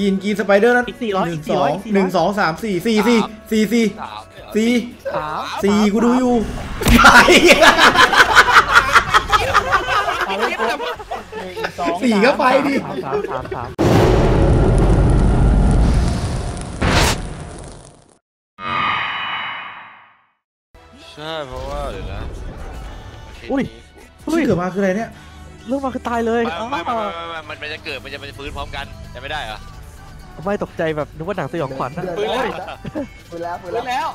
กินกินสไปเดอร์นั้นอีก400หนึ่อีงกสอง400อีก400หนึ่งสองสามสี่สี่สี่สี่สี่สามเนี่ยเหรอสี่สามสี่กูดูอยู่ไปเอาเลยกูหนึ่งสองสี่ก็ไปดิสามสามสามสามใช่เพราะว่าเดี๋ยวนะอุ้ยชื่อเกิดมาคืออะไรเนี่ยเรื่องมาคือตายเลยไม่ไม่ไม่อ้าวไม่ไม่มันมันจะเกิดมันจะมันจะฟื้นพร้อมกันจะไม่ได้เหรอ ไม่ตกใจแบบนึกว่าหนังสยองขวัญนะฟื้นแล้วฟื้นแล้วฟื้นฟื้นแล้วแล้ว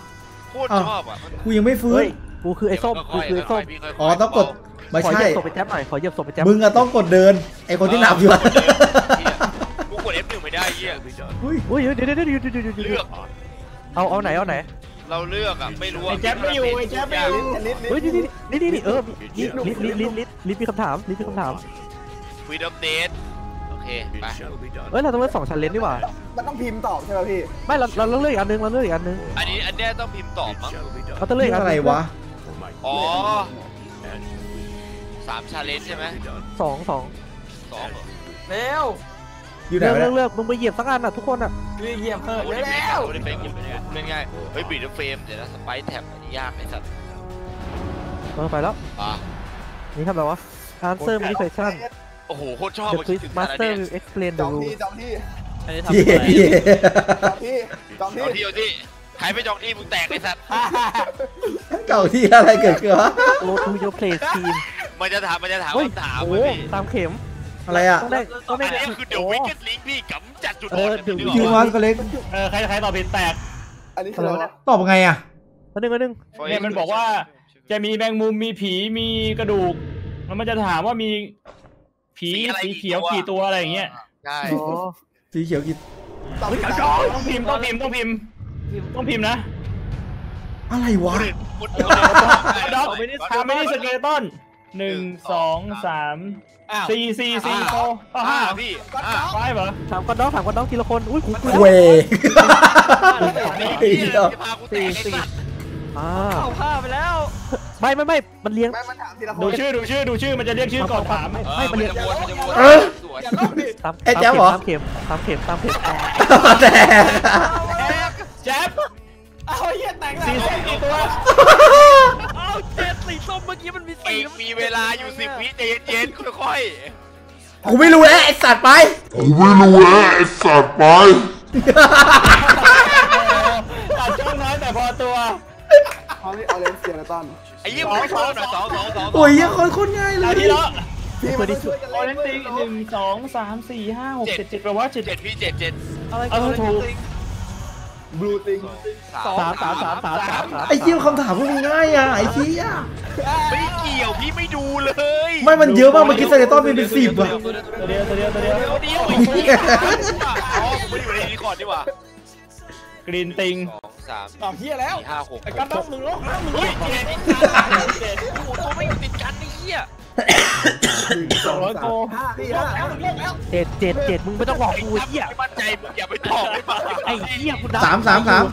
โคตรชอบอะกูยังไม่ฟื้นเฮ้ยกูคือไอ้ส้มกูคือไอ้ส้มอ๋อต้องกดไม่ขอใช่เหยียบศพไปแจ๊บหน่อยขอเหยียบศพไปแจ๊บมึงอะต้องกดเดินไอคนที่หนับอยู่อะกูกด F1 ไม่ได้เหี้ยอุ้ยอุ้ยเดี๋ยวเดี๋ยวเดี๋ยวเดี๋ยวเดี๋ยวเดี๋ยวเลือกเอาเอาไหนเอาไหนเราเลือกอะไม่รู้ไอ้แจ๊บไม่อยู่ไอ้แจ๊บไม่อยู่ลิ้นลิ้นเฮ้ยนี่นี่นี่นี่นี่เออนี่ลิลิลิลิลิมีคำถามลิมีคำถามวีดอมเดทโอ เคไปเอ้ยเราต้องเลือกสองชันเลนดีกว่า มันต้องพิมพ์ตอบใช่ไหมพี่ ไม่เราเราเลือกอีกอันนึงเราเลือกอีกอันนึง อันนี้อันเนี้ยต้องพิมพ์ตอบมั้งเราต้องเลือกอีกอันอะไรนึงวะ อ๋อสามชาเลนจ์ใช่ไหมสองสองสองเหรอเร็วอยู่ไหนเลือกวะเลืเนี่อยกเลือกมึงไปเหยียบสักอันอะทุกคนอะพี่เหยียบเถอะโอ้ยเร็วโอ้ยเป็นเป็นไงเฮ้ยบีดเฟรมเดี๋ยวนะสไปแท็บอันนี้ยากไอ้สัตว์เออไปแล้วอะนี่ทำอะไรวะ answer many question โอ้โหโคตรชอบ the เมื่อกี้ quiz ถึงขนาด master นี้ will explain จ the อง rule ที่จองที่อันนี้เย่เย่จองที่จองที่ เอาที่เอาที่ใครไปจองที่มึงแตกไอ้สัตว์ เก่าที่อะไรเกิดขึ้นวะ go to your place team มันจะถามมันจะถามเฮ้ยคำถามโอ้เว้ยตามเข็มอะไรอะต้องได้ต้องอัได้นนี้คือเดอะวิกเก็ตลิงพี่กำจัดจุดเออ่ออน The นึก Wicked คิวออกมาสก็เล็กเออใครใครตอบผิดแตก อันนี้คืออะไรวะตอบไงอะอันหนึ่งอันหนึ่งเนี่ยมันบอกว่า จะมีแมงมุมมีผีมีกระดูก แล้วมันจะถามว่ามี ผีสีเขียวกี่ตัวอะไรอย่างเงี้ยใช่อ๋อสีเขียวกี่ตอบเฮ้ยผิดเอาตจออบต้องพิมพ์ต้องพิมพ์ต้องพิมพ์ต้องพิมพ์นะ อะไรวะพูดด็อกทาไม่ได้สเกเลตันหนึ่งสองสามสี่สี่สี่โตอ้าวห้าห้าพี่ห้าไฟเหรอถามกันน้องถามกันน้องทีละคนอุ้ยคุณคุณเวพี่จะพากูแตกไอ้สัตว์อ่าเอาผ้าไปแล้ว ไม่ไม่ไม่มันเลี้ยง ไม่มันถามทีละคนดูชื่อดูชื่อดูชื่อมันจะเรียกชื่อก่อนถามไม่เอไม่อมัมันนเลี้ยงจะวนมันจะวนเออสวนอย่าลอกดิตามไอ้แจ๊บเหรอ ตามเข็มตามเข็มตามเข็มอ่าแต่แจ๊บเอาเหี้ยแต่งสี่แล้วสิบกี่ตัวเอาเจ็ดสีส้มเมื่อกี้มันมีสีมีเวลาอยู่สิบวิใจเย็นๆค่อยกูไม่รู้แล้วไอสัตว์ไปกูไม่รู้แล้วไอ้สัตว์ไปตัดช่องน้อยแต่พอตัวเขาไม่เอาเลนส์เสียแล้วตอนๆไอ้ยี่ห้อชอบหน่อยสองสองสองโอ้ยยังคนคนง่ายเลอายทิละพี่มันช่วยกันโอเล่เลนนติงหนึ่งสองสามสี่ห้าหกเจ็ดเจ็ดแปลว่าเจ็ดเจ็ดพี่เจ็ดเจ็ดอะไรเออถูกบลูติงสามสามสามสามสามสามสามไอ้เหี้ยคำถามพวกมึงง่ายอะไอ้เหี้ยไม่เกี่ยวพี่ไม่ดูเลย ไม่มันเยอะมากเมื่อกี้เซเลตอนเป็นเป็นสิบอะตัวเดียวตัวเดียวตัวเดียวเดี๋ยวเดียวไอ้เหี้ยอ๋อผมไม่ได้อยู่ในนี้ก่อนดีกว่ากรีนติง สองสามตอบเหี้ยแล้วสี่ห้าหกไอ้กันต้องมึงลงมึงลเฮ้ยงเจ็ดเจ็ดโอ้โหตัวไม่อยู่ติดกันไอ้เหี้ยสองร้อยโกห้าพี่ห้าแล้วมันเล่นแล้วเจ็ดเจ็ดเจ็ดมึงไม่ต้องบอกกูไอ้เหี้ยไม่มั่นใจมึงอย่าไปตอบได้ปะไอ้เหี้ยกูดัสามสามสาม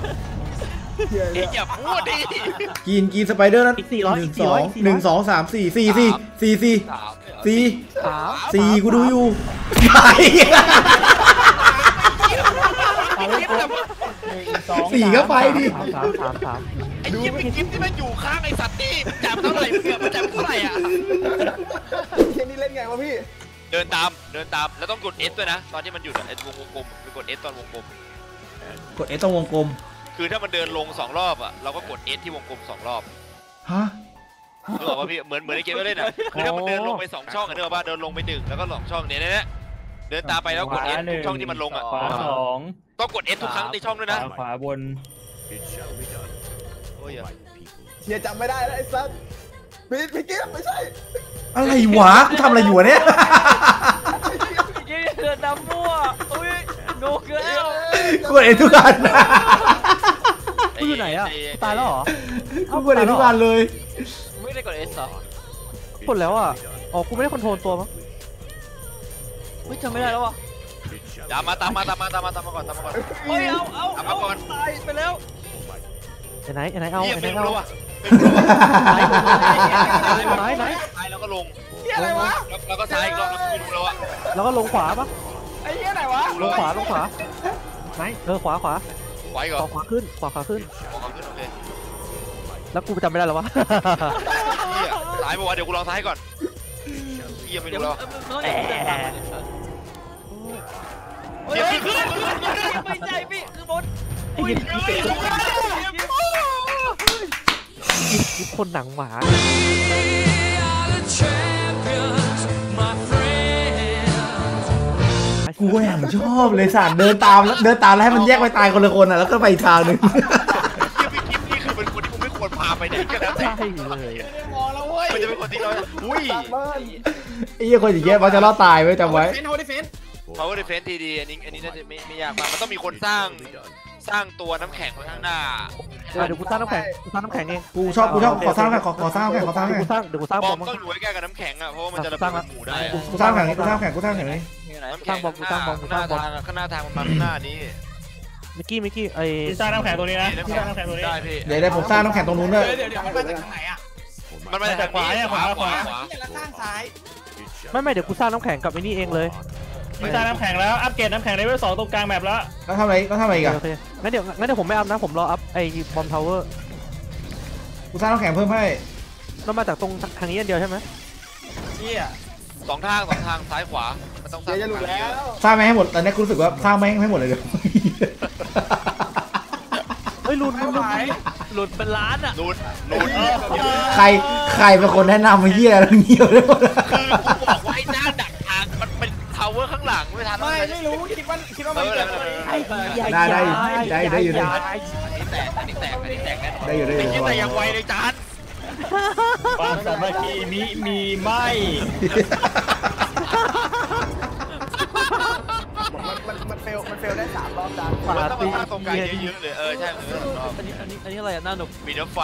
เหี้ยเอ้ยอย่าพูดดิกินกินสไปเดอร์นั้นอีกสี่ร้อยหนึ่อีงกสสี่อร้อยงอีกสี่หร้นึ่อยงสองสามสี่สี่สี่สี่สี่สามสี่สามสี่กูดูอยู่ไป เอาเลยหนึ่ง สองสี่ก็ไปดิ สามสามสามสามไอ้เหี้ยเป็นคลิปที่มันอยู่ข้างไอ้สัตว์นี่จับเท่าไหร่มึงอะมันจับเท่าไหร่อะเหี้ยนี่เล่นไงวะพี่ เดินตามเดินตามแล้วต้องกด S ด้วยนะ ตอนที่มันหยุดอะไอ้วงวงกลมไปกด S ตอนวงกลม กดเอตรงวงกลม คือถ้ามันเดินลงสองรอบอะเราก็กด S ที่วงกลมสองรอบฮะ นึกออกป่ะพี่เหมือนเหมือนในเกมก็เล่นอะคือถ้ามันเดินลงไปสองช่องอะนึกออกป่ะเดินลงไปหนึ่งแล้วก็สองช่องเนี่ยเนี่ยเนี่ยเดินตามไปแล้วกด S ทุกช่องที่มันลงอะ ขวาสอง ต้องกด S ทุกครั้งในช่องด้วยขนะวาขวาบนโอ้ยอะเหี้ยจำไม่ได้แล้วไอ้สัสพี่พี่กิ๊ฟไม่ใช่ อะไรวะกูทำอะไรอยู่วะเนี่ยเดินดำมั่วอุ้ยโนเกลกูกด A ทุกอันกูอยู่ไหนอะกูตายแล้วเหรอกูกด A ทุกอันเลย ไม่ได้กด S หรอหมดแล้วอะ อ๋อ กูไม่ได้ control ตัวมั้งไม่จำไม่ได้แล้วอะ ตามมาตามมาตามมาตามมาตามมาก่อนตามมาก่อน เฮ้ยเอาเอาตามมาก่อน ตายไปแล้วไอ้ไหนไอ้ไหนเอาเหี้ยไอ้ไหนไม่รู้เอาแล้วอะไหนไหนซ้ายแล้วก็ลงเหี้ยอะไรวะแล้วแล้วก็ซ้ายอีกรอบแล้วก็ไม่รู้แล้วอะแล้วก็ลงขวาปะไอ้เหี้ยไหนวะลงขวาลงขวาไหนเออขวาขวาไว้ก่ขอวานขวาขึ้นขวาขวาขึ้น ขอขึ้นโอเคแล้วกูจำไม่ได้แล้ววะเหี้ยซ้ายบอกว่าเดี๋ยวกูลองซ้ายก่อนเหี้ยไม่เดี๋ยวรู้มึแล้งวเออมึงต้องอย่างนี้เดินตามมาดิ เดี๋ยวขึ้นไม่ใช่พี่คือบนไอ้ยิงทุกคนหนังหมากูก็อย่างชอบเลยสัตว์เดินตามเดินตามแล้วให้มันแยกไปตายคนละคนอะแล้วก็ไปอีกทางหนึ่งคิปนี่คือเป็นคนที่กูไม่ควรพาไปไหนก็แล้วแต่ใช่เลยมอแล้วเว้ยมันจะเป็นคนที่เราอุ้ยไอ้คนอย่างเงี้ยมันจะรอดตายไว้จำไว้เฟนโฮดิเฟน power defense ดีๆอันนี้อันนี้น่าจะไม่ไม่ยากมากมันต้องมีคนสร้างสร้างตัวน้ำแข็งไว้ข้างหน้าอะเดี๋ยวกูสร้างน้ำแข็งกูสร้างน้ำแข็งเองกูชอบกูชอบขอสร้างแข่งขอขอสร้างแข่งขอสร้างเดี๋ยวแข่กูงสร้างเดี๋ยวกูสร้างบบออมมต้องอยู่ใกล้ๆกับน้ำแข็งอะเพราะว่ามันจะระสร้าเบิงดละหมูได้กูสร้างแข่งนี้กูสร้างแข่งกูสร้างแข่งนี้อยู่ไหนน้ำแข็งสร้างบอมกูสร้างบอมกูสข้างหร้าน้างบอมทางข้างหน้าทางมันมาข้างหน้านี้มิกกี้มิกกี้ไอ้ที่สร้างน้ำแข็งตัวนี้นะนี่ที่สร้างน้ำแข็งตัวนี้ได้พี่เดี๋ยวเดี๋ยวผมสร้างน้ำแข็งตรงนู้นด้วยเดี๋ยวเดี๋ยวมันมาจากทางไหนอะมันมาจากขวาเนี่ยขวาขวาขวาเนี่ยแล้วข้างซ้ายไม่ไม่เดี๋ยวกูสร้างน้ำแข็งกับไอ้นี่เองเลย ที่สร้างน้ำแข็งแล้ว อัปเกรดน้ำแข็ง level สองตรงกลาง map แล้วแล้วทำอะไรแล้วทำอะไรอีกโออะเคงั้นเดี๋ยวงั้นเดี๋ยวผมไม่อัพนะผมรออัพไอ้ bomb tower กูสร้างน้ำแข็งเพิ่มให้แล้วมาจากตรงทางนี้อันเดียวใช่ไหมเหี้ยสองทางสองทางซ้ายขวา มันต้องสเดี๋ร้ายงวจะหลุดแล้ว สร้างไม่ให้หมดตอนนี้กูรู้สึกว่าสร้างไม่ให้หมดเลยเดี๋ยวเฮ้ยลุนลุนลุนหลุดเป็นล้านอะลุ้นลุ้นใครใครเป็นคนแนะนำมาเยี่ยอะไรเงี้ยเลยหมดอะคือกูบอกว่าไอ้หน้าดัก ลังไม่ทันไม่ไม่รู้คิดว่าคิดว่ามันแบบได้ได้ได้ได้อยู่ได้อันนี้แตกอันนี้แตกอันนี้แตกแน่นอนได้อยู่ได้อไอ้ยู่ที่แต่ยังไวเลยจานความสามัคคีมีมีไม่มันมันมันเฟลมันเฟลได้สามรอบจานปามันต้องตีมาสร้างตรงกลางเยอะๆเลยเออใช่มันต้องรอบอันนี้อันนี้อันนี้อะไรอะหน้าหนุกมีรถไฟ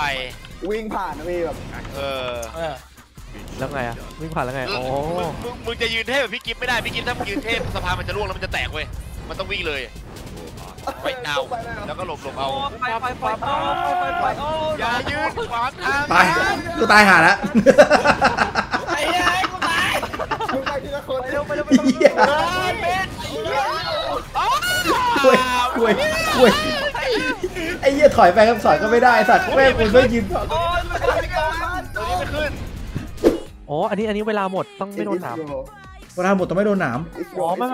วิ่งผ่านนะพี่แบบเออ แล้วไงอะวิ่งผ่านแล้วไงโอ้มึงมึงมึงจะยืนเทพแบบพี่กิฟไม่ได้พี่กิฟถ้ามึงยืนเทพสะพานมันจะร่วงแล้วมันจะแตกเว้ยมันต้องวิ่งเลยไปเอาแล้วก็หลบหลบเอาโอ้ไปไปไปไปไปไปโอ้อย่ายืนขวางทางตายกูตายหาแล้วไอ้เหี้ยกูตายมึงไปทีละคนเร็วไปเร็วไปเหี้ยเร็วเป็นกล้วยกล้วยกล้วยไอ้เหี้ยถอยไปครับสอยก็ไม่ได้ไอ้สัตว์แม่งกูไม่ยินโอ้ยไม่ได้ไม่ได้ตัวนี้ไม่ขึ้น อ๋อ อันนี้อันนี้เวลาหมดต้องไม่โดนหนามเวลาหมดต้องไม่โดนหนามอ๋อไม่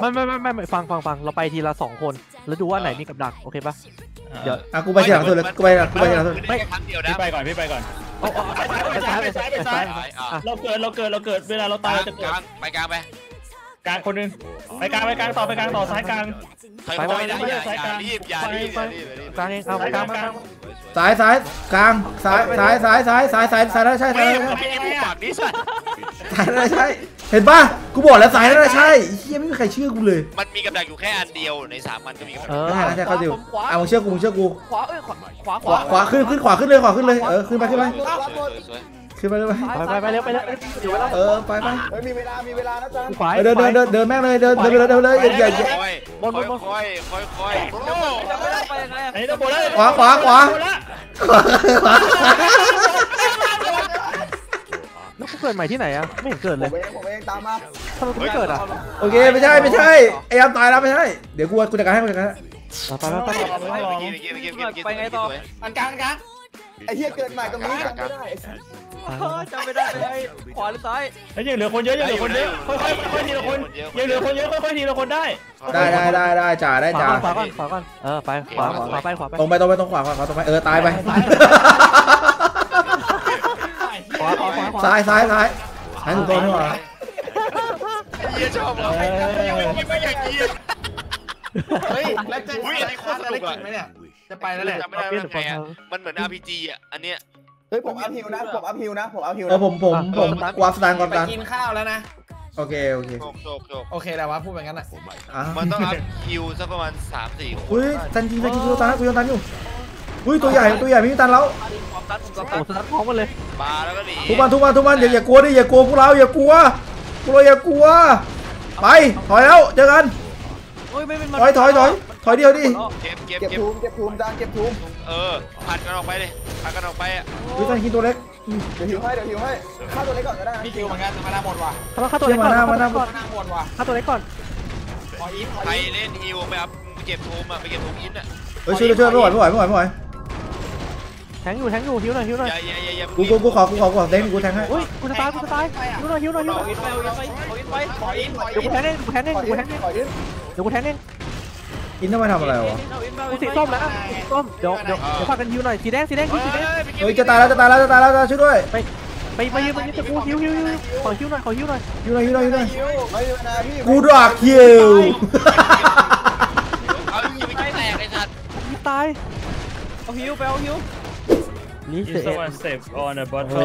ไม่ไม่ไม่ไม่ไม่ฟังฟังฟังเราไปทีละสองคน แล้วดูว่าไหนมีกับดักโอเคปะเดี๋ยวอะกูไปทีหลังสุดเลยกูไปทีหลังกูไปทีหลังสุดไม่แค่ครั้งเดียวนะพี่ไปก่อนพี่ไปก่อนเอาเอาไปซ้ายไปซ้ายไปซ้ายอะเราเกิดเราเกิดเราเกิดเวลาเรากตายลางเราจะกเกิดลางไปกลางไป กลางคนหนึงไปกลางไปกลางต่อไปกลางต่อซ้ายกลางค่อยๆนะอย่าอย่ารีบอย่ารีบอย่ารีบอย่ารีบกลางเองเอากลางมากลางซ้ายซ้ายกลางซ้ายซ้ายซ้ายซ้ายซ้ายซ้ายซ้ายได้ใช่ซ้ายไม่ได้ไม่ได้ปากนี้สัตว์ซ้ายได้ใช่ เห็นป่ะกูบอกแล้วซ้ายได้ใช่เฮียไม่มีใครเชื่อกูเลยมันมีกับดักอยู่แค่อันเดียวในสามมันก็มีกับเอดักอได้ใช่เขาดิวเอามึงเชื่อกูมึงเชื่อกูขวาเอ้ยขวาขวาขวาขวาขึ้นขึ้นขวาขึ้นเลยขวาขึ้นเลยเออขึ้นไปขึ้นไป สวย ขึ้นไปเลยไปไปไปเร็วไปเร็วอยู่เวลาเออไปไปเฮ้ยมีเวลามีเวลานะจ๊ะขวาเดินเดินเดินเดินแม่งเลยเดินเดินเดินเดินเลยอย่าอย่าอย่าค่อยค่อยค่อยค่อยโอ้จะไม่ได้ไปยังไงอะอันนี้ต้องโบนแล้วขวาขวาขวาโบนแล้วขวาขวาแล้วกูเกิดใหม่ที่ไหนอะไม่เห็นเกิดผเลยมเองผมเองตามมาทำไมกูไม่เกิดอะโอเคไม่ใช่ไม่ใช่ไอ้ยามตายแล้วไม่ใช่เดี๋ยวกูกูจัดการให้กูจัดการให้ไปไปไปไปเมื่อกี้เมื่อกี้เมื่อกี้เมื่อกี้อันกลางกลางไอ้เหี้ยเกิดใหม่ตรงนี้จำไม่ได้เออ จำไม่ได้ไปไงขวาหรือซ้ายเฮ้ยยังเหลือคนเยอะยังเหลือคนเยอะค่อยๆค่อยๆทีละคนยังเหลือคนเยอะค่อยๆทีละคนได้ได้ได้ได้ได้จ่าได้ขวาจ่าก่อนขวาก่อนขวาก่อนเออไปขวาขวาไปขวาไปตรงไปตรงไปตรงขวาขวาขวาตรงไปเออตายไปขวาขวาขวาขวาซ้ายซ้ายซ้ายซ้ายถูกต้องนี่หว่าเยี่ยชอบเราไม่อย่างนี้เฮ้ยแล้วจะอุ้ยอันนี้โคตรสนุกอะไหมเนี่ยจะไปแล้วแหละจำไม่ได้ว่าไงอะมันเหมือน RPG อะอันเนี้ยเฮ้ยผมอัพฮิวนะผมอัพฮิวนะผมอัพฮิวเออนะผมผมผมกวาดสตาร์ก่อนไปกันกินข้าวแล้วนะ โอเคโอเคโชคโชคโชคโอเคแล้ววะพูดแบบนั้นอะอะมันต้องอัพคิวสักประมาณ3-4คนอุ้ยตันจริงตันจริงกูโดนตันแล้วกูโดนตันอยู่อุ้ยตัวใหญ่ตัวใหญ่ไม่มีตันแล้วความตันผมโอ้สตาร์ทพร้อมกันเลยปาแล้วก็หนีทุกวันทุกวันทุกวันอย่าอย่ากลัวดิอย่ากลัวพวกเราอย่ากลัวพวกเราอย่ากลัว ไปถอยแล้วเจอกัน โอ้ยไม่เป็นถอยถอยถอยถอยเดียวดิเก็บเก็บเก็บเก็บทูมเก็บทูมจานเก็บทูมเออผัดกันออกไปเลยผัดกันออกไปอะวิตันกินตัวเล็กเดี๋ยวฮิวให้เดี๋ยวฮิวให้ฆ่าตัวเล็กก่อนก็ได้พี่ฮิวเหมือนกันมาหน้าหมดว่ะเขาต้องฆ่าตัวเล็กก่อนมาหน้ามาหน้าก่อนหน้าหมดว่ะฆ่าตัวเล็กก่อนเใครเล่นฮิวไปครับไปเก็บโทมอะไปเก็บโทมอินอะเฮ้ยช่วยช่วยไม่ไหวไม่ไหวไม่ไหวไม่ไหว แทงอยู่แทงอยู่หิวหน่อยหิวหน่อยอย่าอย่าอย่าอย่ากูกูกูขอกูขอกูขอเด้งกูแทงให้อุ้ยกูจะตายกูจะตายหิวหน่อยหิวหน่อยหิวหน่อยเอาอินไปเอาอินไปเอาอินไปเดี๋ยวกูแทงเองกูแทงเองกูแทงเองขอยืนเดี๋ยวกูแทงเองอินต้องมาทำอะไรวะเอาอินไปกูสีส้มแล้วสีส้มเดี๋ยวเดี๋ยวเดี๋ยวพากันหิวหน่อยสีแดงสีแดงหิวสีแดงเฮ้ยจะตายแล้วจะตายแล้วจะตายแล้วจะช่วยด้วยไปไปยืนมายืนจะกูหิวหิวหิวขอหิวหน่อยขอหิวหน่อยอยู่ไหนอยู่ไหนอยู่ไหนคิวไม่อยู่นะพี่กูดอกคิวเอาอยู่ไม่แตกไอ้สัตว์ยิงตายเอาฮิวไปเอาฮิว นี่ Is เสีย someone step on the bottom โอ้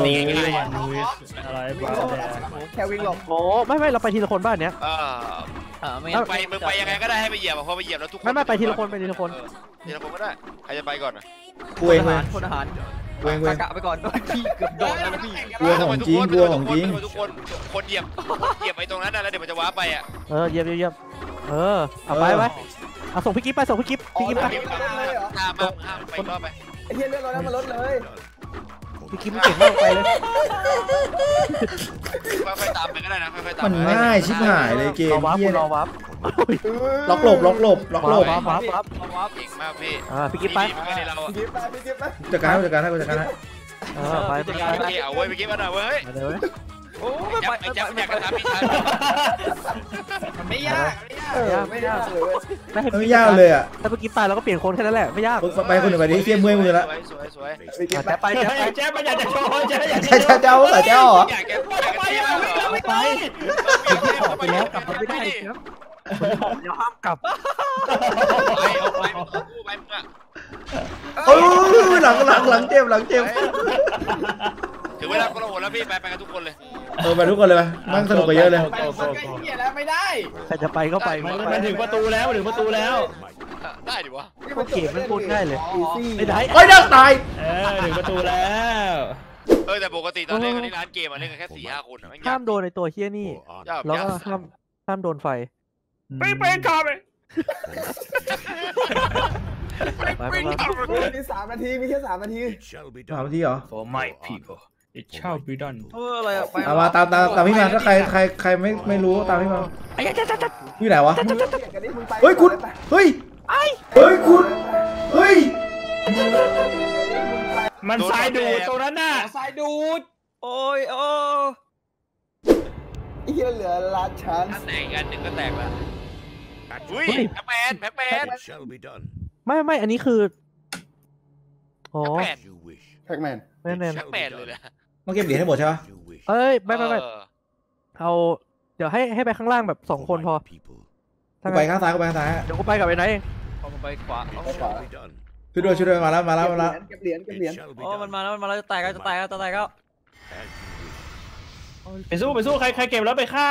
ยอะไรบ้างเนี่ยแค่วิ่งหลบโอ้ไม่ไม่เราไปทีละคนบ้านเนี้ยอ่าอ่าไม่ไปมึงไปยังไงก็ได้ให้ไปเหยียบอะพอไปเหยียบแล้วทุกคนไม่ไม่ไปทีละคนไปทีละคน เออทีละคนก็ได้ใครจะไปก่อนอะกูเองทเว้หายรคนทหารกูเองเว้ย กะไปก่อนพี่เกือบโดนแล้วนะพี่กลัวของจริงกลัวของจริงทุกคนคนเหยียบเหยียบไปตรงนั้นนะแล้วเดี๋ยวมันจะว้าไปอะเออเยี่ยมเยี่ยมเยี่ยมเออเอาไปไปเอาส่งพี่กิ๊ฟไปส่งพี่กิ๊ฟพี่กิ๊ฟไปเลยเหรอข้ามมาข้ามไปรอบไปไอ้ เหี้ยเลือดเราแล้วมันลดเลยพี่กิ๊ฟมันเก่งมากไปเลย ค่อยๆตามไปก็ได้นะค่อยๆตามมันง่ายชิบหายเลยเกรมอวับเฮียรอวับล็อกหลบล็อกหลบล็อกหลบวับวับวับวับเก่งมากพี่อ่าพี่กิ๊ฟไปไม่ได้เราอะพี่กิ๊บไปพี่กิ๊บไปจัดการให้จัดการให้จัดการให้เออไปไปไปโอเคเอาเว้ยไปกินมันหน่อยเว้ยไปเลย โอ้ไอ้ไม่แจ๊บไปไอ้แจ๊บอยากกระทำพี่ชายมันไม่ยากเออไม่ยากเลยเว้ยไม่มันไม่ยากเลยอะถ้าพี่กิ๊ฟตายเราก็เปลี่ยนคนแค่นั้นแหละไม่ยากไปคนหนึ่งไปดิเฮียเมื่อยมือละสวยสวยสวยพี่กิ๊บแต่ไปไปแต่ไปแจ๊บมันอยากจะโชว์แจ๊บอยากจะใช่ใช่เจ้าแต่เจ้าเหรออยากแกอยากแกเที่ยวเหรอไม่ไปออกไปแล้วกลับมาไม่ได้ครับเดี๋ยวห้ามกลับไปเอาไปมึงไปมึงอะโอ้ยหลังหลังหลังเจ็บหลังเจ็บ ถึงเวลาก็เราหมดแล้วพี่ไปไปกันทุกคนเลยเออไปทุกคนเลยไปมันสนุกกว่าเยอะเลยใครจะไปก็ไปมันมันถึงประตูแล้วมันถึงประตูแล้วได้ดิวะโอเคมันพูดง่ายเลยอีซี่ไม่ได้โอ้ยนักตายเออถึงประตูแล้วเออแต่ปกติตอนเล่นกันที่ร้านเกมมันเล่นกันแค่สี่ห้าคนอะห้ามโดนในตัวเฮี้ยนี่ยากแล้วยากก็ห้ามห้ามโดนไฟไปไปข้าไปไปไปไปมีสามนาทีมีแค่สามนาทีถามที่เหรอ For my people it shall be done เอออะไรอะไปเอามาตามตามตามพี่มาถ้าใครใครใครไม่ไม่รู้ตามพี่มาอยู่ไหนวะมึงเปลี่ยนกันดิมึงไปเฮ้ยคุณเฮ้ยเฮ้ยคุณเฮ้ยมันสายดูดตรงนั้นน่ะสายดูดโอ้ยโอ้ไอ้เหี้ยเหลือล้านชั้นถ้าแตกอีกอันหนึ่งก็แตกละอุ้ยแพ็กแมนแพ็กแมนไม่ไม่อันนี้คือโอ้แพ็กแมนแพ็กแมนแน่แน่แพ็กแมนเลยนะ ต้องเก็บเหรียญให้หมดใช่ปะเอ้ยไม่ไม่ไม่เออเอาเดี๋ยวให้ให้ไปข้างล่างแบบสองคนพอกูถ้าไปงั้นข้างซ้ายกูไปข้างซ้ายเดี๋ยวกูไปกับไอ้ไหนเองเอาไปขวาเอาขวาช่วยด้วยช่วยด้วยมาแล้วมาแล้วมาแล้วเก็บเหรียญเก็บเหรียญโอ้มันมาแล้วมันมาแล้วจะแตกแล้วจะแตกแล้วจะแตกแล้วไปสู้ไปสู้ใครใครเก็บแล้วไปฆ่า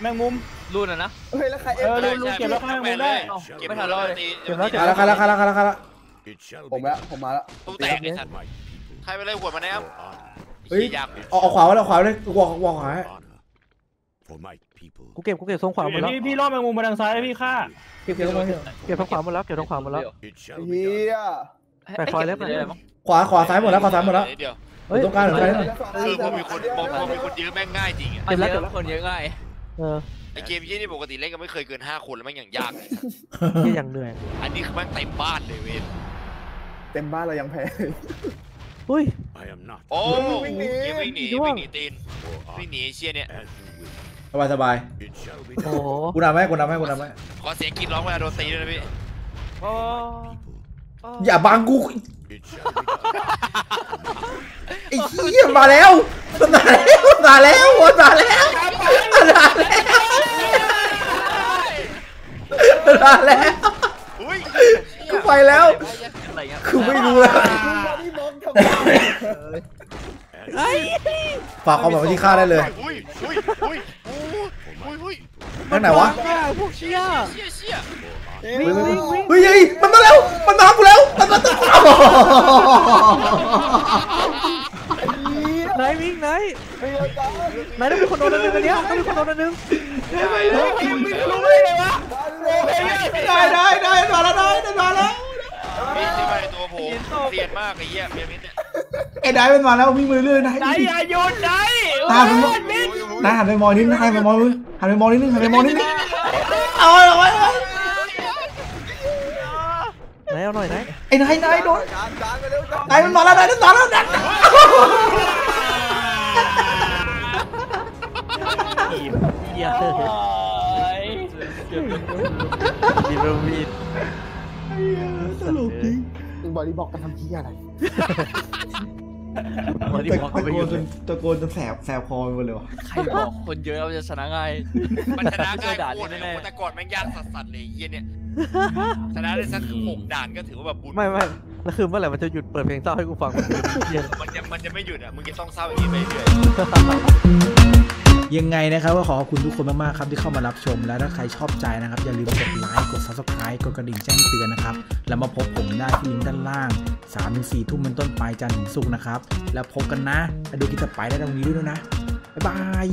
แมงมุม รุ่นอะนะ เฮ้ยแล้วใครเอเออฟลืมลืมเก็บแล้วข้างมึงได้เก็บไม่ทันเลย เก็บแล้วเก็บ มาแล้วมาแล้วมาแล้วมาแล้วมาแล้วผมแล้วผมมาแล้ว ตู้แตกไอ้สัตว์ใครไปเลยหัวมันแนม เฮ้ยยากเอาเอาขวาไว้เอาขวาไว้เลยกูวางวางขวาให้กูเก็บกูเก็บทรงขวาหมดเดี๋ยวแล้วพี่พี่ล่อแมงมุมมาทางซ้ายแล้วพี่ฆ่าเก็บเก็บลงมาเถอะเก็บทางขวาหมดแล้วเก็บทางขวาหมดแล้วเฮียไปคอยเล็บเดี๋ยวมั้งขวาขวาซ้ายหมดแล้วขวาซ้ายหมดแล้วเดี๋ยวเฮ้ยตรงกลางหรือไงคือพอมีคนพอพอมีคนเยอะแม่งง่ายจริงอะเก็บแล้วเก็บแล้วคนเยอะง่ายเออไอเกมยี่นี่ปกติเล่นกันไม่เคยเกินห้าคนแล้วแม่งอย่างยากเลยที่อย่างเหนื่อย อันนี้คือแม่งเต็มบ้านเลยเว้ยเต็มบ้านเรายังแพ้อุ้ย โอ้วิ่งหนีเกมวิ่งหนีด้วงวิ่งหนีตีนวิ่งหนีไอ้เชี่ยเนี่ยสบายสบายโอ้โหกูนำให้กูนำให้กูนำให้ขอเสียงกรีดร้องเวลาโดนตีด้วยนะพี่ โอ้อย่าบังกูไอ้เหี้ยมาแล้วมาแล้วมาแล้วมาแล้วมาแล้วมาแล้ว อุ้ยกูไปแล้ว อะไรเงี้ย คือไม่รู้แล้ว พี่บอมทำไม ฝากความหวังไว้ที่ข้าได้เลยอุ้ยอุ้ยอุ้ยอุ้ยอุ้ยทางไหนวะพวกเชี่ยเชี่ยเชี่ยวิ่งวิ่งวิ่งเฮ้ยเฮ้ยมันมาแล้วมันมากูแล้วมันมาตัวไหนวิ่งไหนไหนต้องมีคนโดนอันหนึงอันเนี้ยต้องมีคนโดนอันหนึงได้เลยได้ได้ได้มาแล้วได้ได้มาแล้วพี่ที่มาในตัวผมเรียนมากไอ้เหี้ยเพียมิดเนี่ย ไอ้ได้มันมาแล้ววิ่งมือเรื่อยนะไหนอย่าหยุดไหนตามมันนายหันไปมองนิดนายหันไปมองนิดหันไปมองนิดนึงหันไปมองนิดนึงเอเอาเอาเอาเอาไหนเอาหน่อยไหนไอ้นายนายโดนจานจานไปเร็วจานนายมันมาแล้วนายมันมาแล้วนายทีมเฮียดีเบลมีดตลกจริงมึงบอดี้บอกกันทำที่อะไรมาที่ ตะบอกตะไปโกอยู่นจนตะโกนจนแสบแสบคอไปหมดเลยวะใครบอกคนเยอะเราจะชนะง่ายมันชนะเจง่าอยด่านโคนี้ตรเลยแน่โอ้โหแต่ก่อนแม่งยากสัสๆเลยไอ้เหี้ยเนี่ยชนะได้สักหกด่านก็ถือว่าแบบบุญไม่ไม่แล้วคือเมื่อไหร่มันจะหยุดเปิดเพลงเศร้าให้กูฟังเฮียมันจะมันจะไม่หยุดอะมึงจะต้องเศร้าอย่างนี้ไปเรื่อย ยังไงนะครับก็ขอขอบคุณทุกคนมากๆครับที่เข้ามารับชม แล้วถ้าใครชอบใจนะครับ อย่าลืมกดไลค์กด subscribe กดกระดิ่งแจ้งเตือนนะครับ แล้วมาพบผมได้ที่ลิงก์ด้านล่าง3-4ทุ่มเป็นต้นไปจันทร์ถึงศุกร์นะครับ แล้วพบกันนะดูคลิปต่อไปได้ตรงนี้ด้วยนะบ๊ายบาย